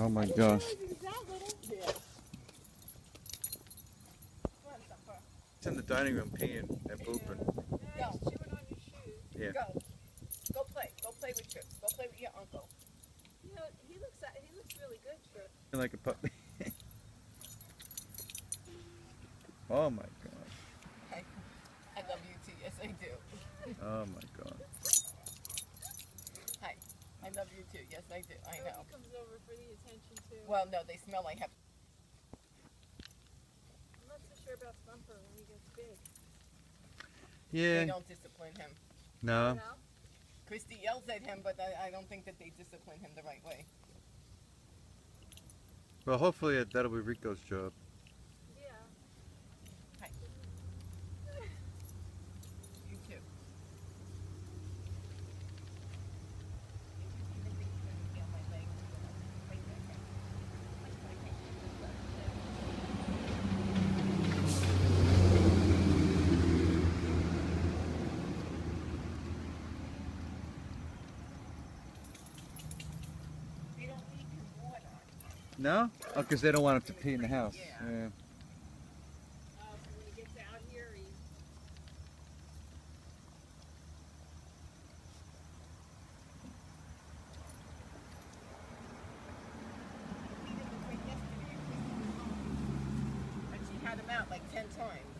Oh my gosh. realize he was that little. Yeah. Come on, Thumper. It's in the dining room peeing and pooping. Yeah, he's chewing on your shoes. Yeah. Go. Go play. Go play with Trips. Go play with your uncle. You know, he looks at, he looks really good for. Like a puppy. oh my god. I, I love you too. Yes, I do. Oh my god. Hi. I love you too. Yes, I do. I oh, know. Well, no, they smell like hep. I'm not so sure about Thumper when he gets big. Yeah. They don't discipline him. No. You know? Christy yells at him, but I, I don't think that they discipline him the right way. Well, hopefully uh, that'll be Rico's job. Yeah. Hi. You too. They don't leave him water. No? Oh, because they don't want him to pee in the house. Yeah. yeah. Uh, so when he gets out here, he. And she had him out like ten times.